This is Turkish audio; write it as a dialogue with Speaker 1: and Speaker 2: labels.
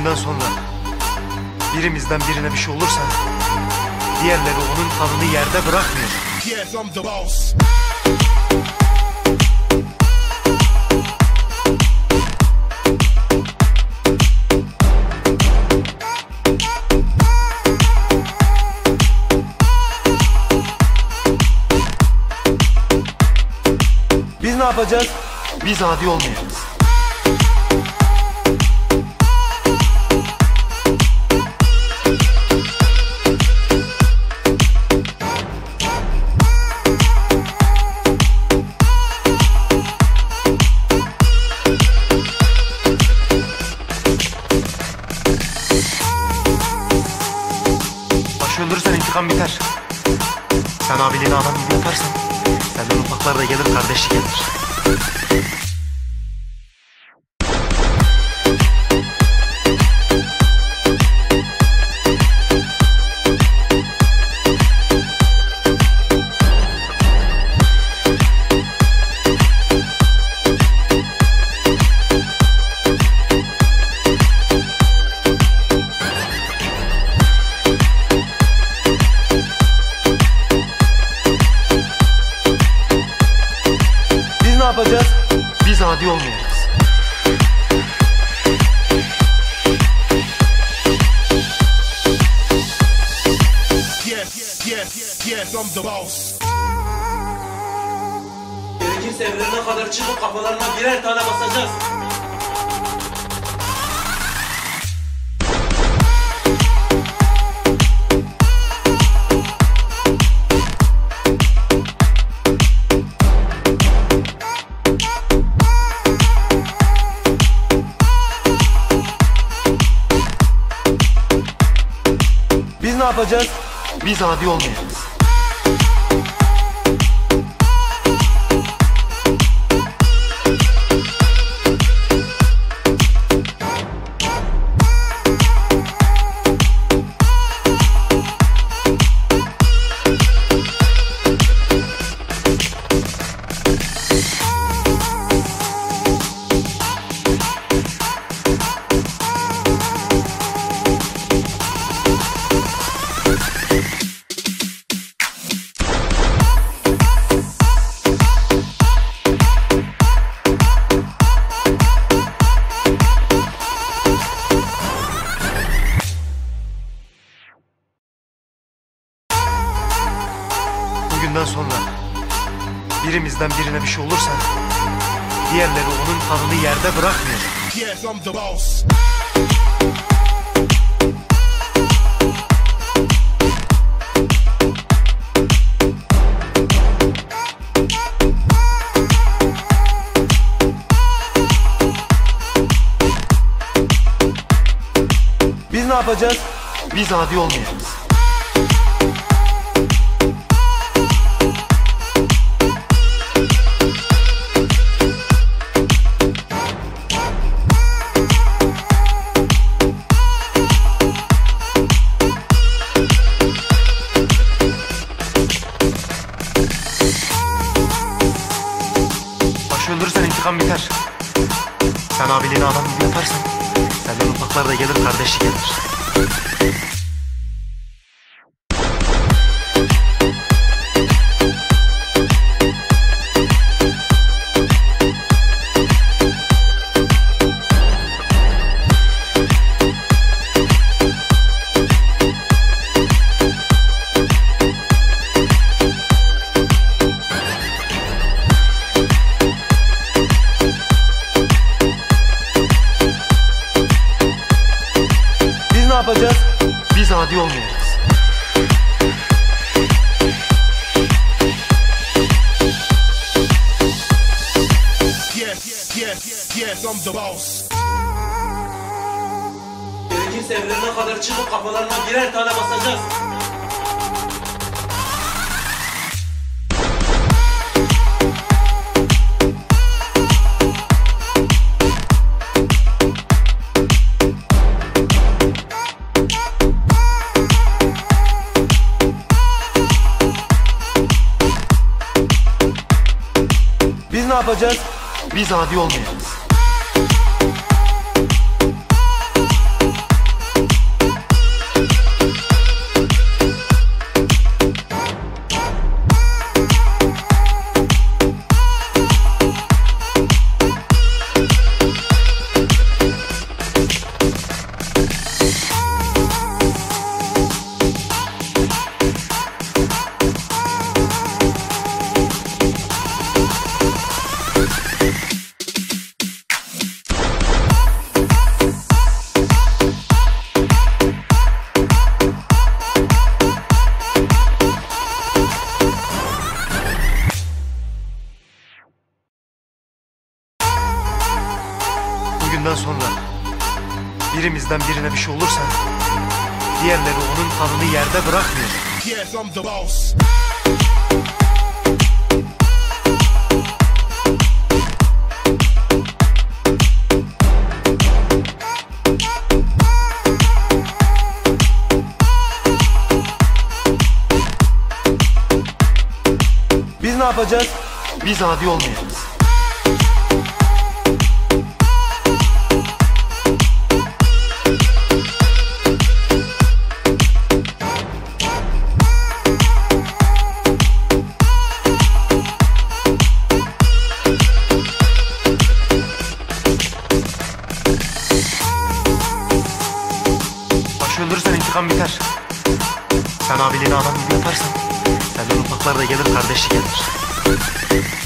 Speaker 1: Bugünden sonra birimizden birine bir şey olursa diğerleri onun kanını yerde bırakmıyor.
Speaker 2: Yes, I'm the boss.
Speaker 1: Biz ne yapacağız? Biz adi olmayacağız. Gibi yaparsan senden ufaklar da gelir kardeşlik gelir. Yapacağız? Biz adi olmayacağız.
Speaker 2: Yes, yes, yes, I'm the boss.
Speaker 3: Gerekirse evlerine kadar çıkıp kafalarına birer tane basacağız.
Speaker 1: Ne yapacağız? Biz adi olmayacağız. Bugünden sonra birimizden birine bir şey olursa diğerleri onun kanını yerde bırakmıyor.
Speaker 2: Yes, I'm the boss.
Speaker 1: Biz ne yapacağız? Biz adi olmayacağız. Sen abiliğini adam gibi yaparsan senden ufaklar da gelir kardeşlik gelir. Yapacağız? Biz adi olmayacağız.
Speaker 2: Yes, yes, yes, I'm the boss.
Speaker 3: Gerekirse evlerine kadar çıkıp kafalarına birer tane basacağız.
Speaker 1: Yapacağız? Biz adi olmayacağız. Günden sonra birimizden birine bir şey olursa diğerleri onun kanını yerde bırakmıyor.
Speaker 2: Yes, I'm the boss.
Speaker 1: Biz ne yapacağız? Biz adi olmayacağız. Dostlar da gelir, kardeş gelir.